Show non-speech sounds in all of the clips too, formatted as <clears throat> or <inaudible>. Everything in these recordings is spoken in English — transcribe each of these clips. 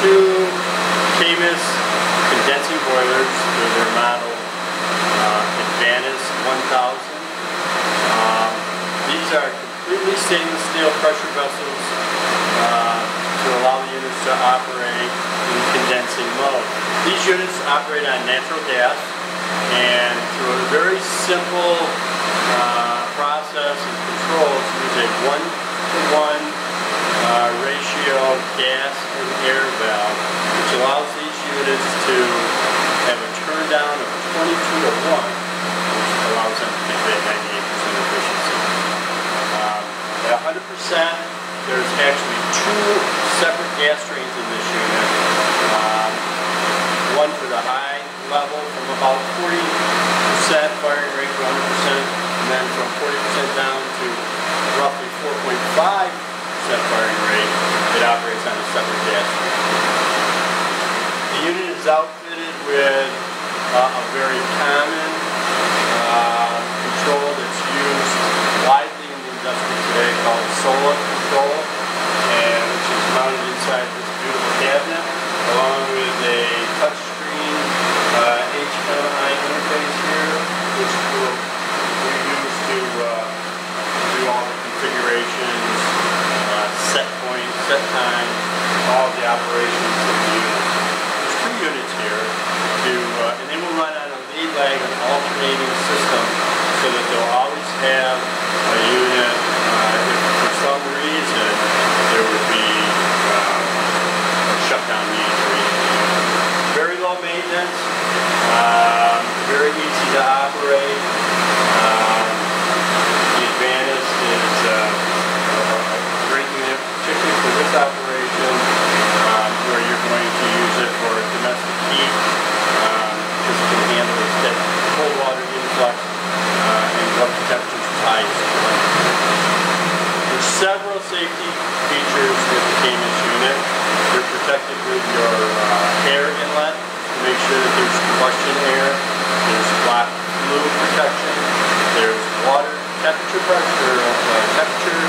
two Camus condensing boilers. They're their model uh, Advantus 1000. Um, these are completely stainless steel pressure vessels uh, to allow the units to operate in condensing mode. These units operate on natural gas and through a very simple uh, process and controls use a one-to-one gas and air valve which allows these units to have a turn down of 22 to 1 which allows them to get that 98% efficiency. Um, at 100% there's actually two separate gas trains in this unit. Um, one for the high level from about 40% firing rate to 100%, and then from 40% down to roughly 4.5% firing rate, it operates on a separate gas train. The unit is outfitted with uh, a very common uh, control that's used widely in the industry today called SOLA control, and which is mounted inside this beautiful cabinet, along with a touchscreen uh, HMI interface here, which will we use to uh, do all the configurations, uh, set points, set times, all the operations of the unit. There's two units here, to, uh, and they will run on a lead lag and alternating system so that they'll always have a unit uh, if for some reason there would be um, a shutdown need. Very low maintenance, um, very easy to operate. Um, the Advantus is uh, a a great unit, particularly for this operation, um, where you're going to use it for domestic heat, um, because it can handle this that cold water influx uh, and what the temperature's highest. There's several safety features with the Camus unit. You're protected with your uh, air inlet to make sure that there's combustion air. There's black fluid protection. There's water pressure, uh, temperature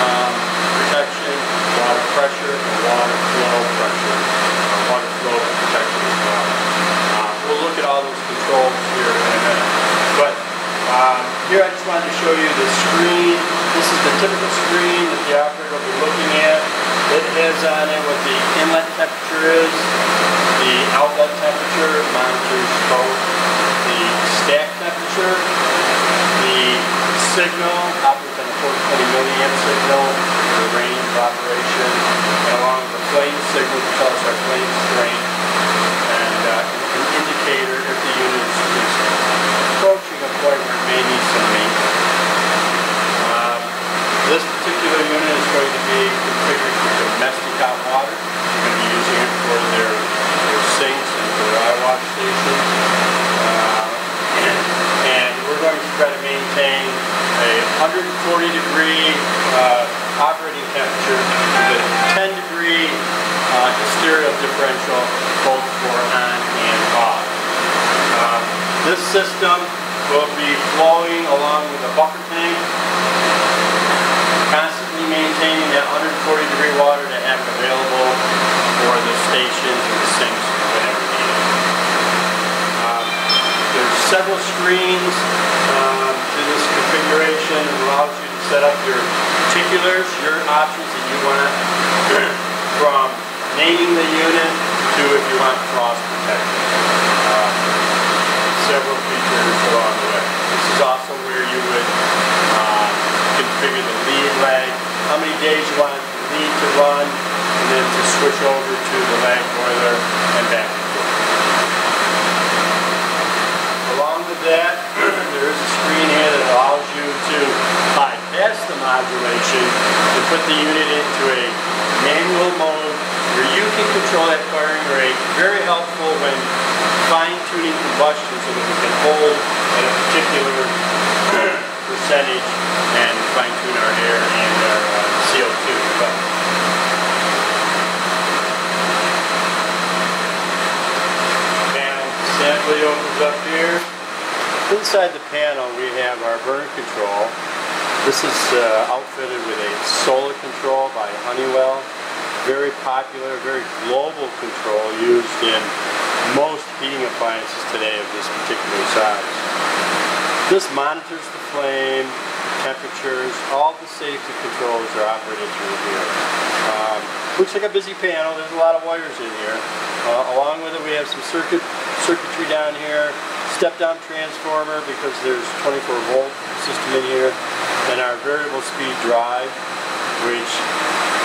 um, protection, water pressure, water flow pressure, water flow protection as well. Uh, we'll look at all those controls here in a minute. But um, here I just wanted to show you the screen. This is the typical screen that the operator will be looking at. It has on it what the inlet temperature is, the outlet temperature, it monitors both the stack temperature, the signal, operates on a 420 milliamp signal for the range operation, and along with the flame signal to tell us our flame strength, and uh, an indicator if the unit is, is approaching a point where it may need some maintenance. Um, this particular unit is going to be configured for domestic hot water. We're going to be using it for their, their sinks and for their eye wash stations. Uh, and we're going to try to maintain a 140 degree uh, operating temperature with a 10 degree uh, hysteria differential both for on and off. Um, this system will be flowing along with a buffer tank, constantly maintaining that 140 degree water to have available for the stations and the sinks whenever needed. Um, there's several screens um, to this configuration. It allows you to set up your particulars, your options that you want, <clears throat> from naming the unit to if you want frost protection. Several features along the way. This is also where you would uh, configure the lead lag, how many days you want the lead to run, and then to switch over to the lag boiler and back and. Along with that, <clears throat> there is a screen here that allows you to bypass the modulation to put the unit into a manual mode where you can control that firing rate. Very helpful when fine-tuning combustion so that we can hold at a particular percentage and fine-tune our air and our uh, CO2 as well. Panel simply opens up here. Inside the panel we have our burn control. This is uh, outfitted with a SOLA control by Honeywell. very popular, very global control used in most heating appliances today of this particular size. This monitors the flame, temperatures, all the safety controls are operated through here. Um, looks like a busy panel, there's a lot of wires in here. Uh, along with it we have some circuit circuitry down here, step down transformer because there's 24 volt system in here, and our variable speed drive which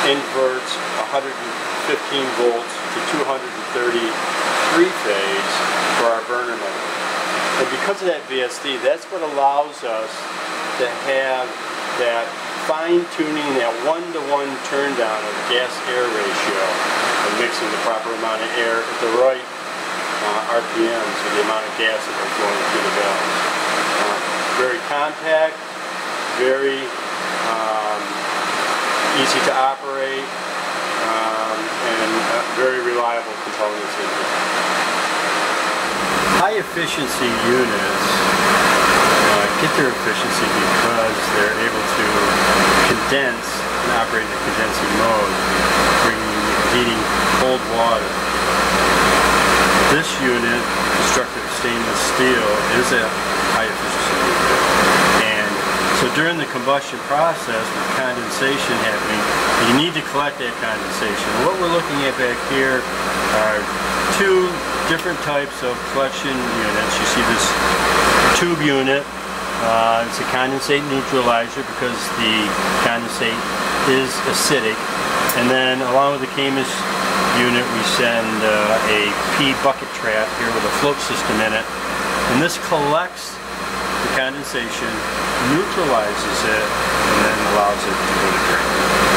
inverts 115 volts to 230 three phase for our burner motor. And because of that VSD, that's what allows us to have that fine tuning, that one-to-one -one turn down of gas-air ratio and mixing the proper amount of air at the right uh, RPMs with the amount of gas that are flowing through the valves. Uh, very compact, very um, easy to operate, um, and uh, very reliable. High efficiency units uh, get their efficiency because they're able to condense and operate in a condensing mode, bringing heating cold water. This unit, constructed of stainless steel, is a high efficiency unit. So during the combustion process with condensation happening, you need to collect that condensation. What we're looking at back here are two different types of collection units. You see this tube unit. Uh, it's a condensate neutralizer because the condensate is acidic. And then along with the Camus unit we send uh, a P bucket trap here with a float system in it. And this collects condensation, neutralizes it, and then allows it to go to.